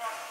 Yeah.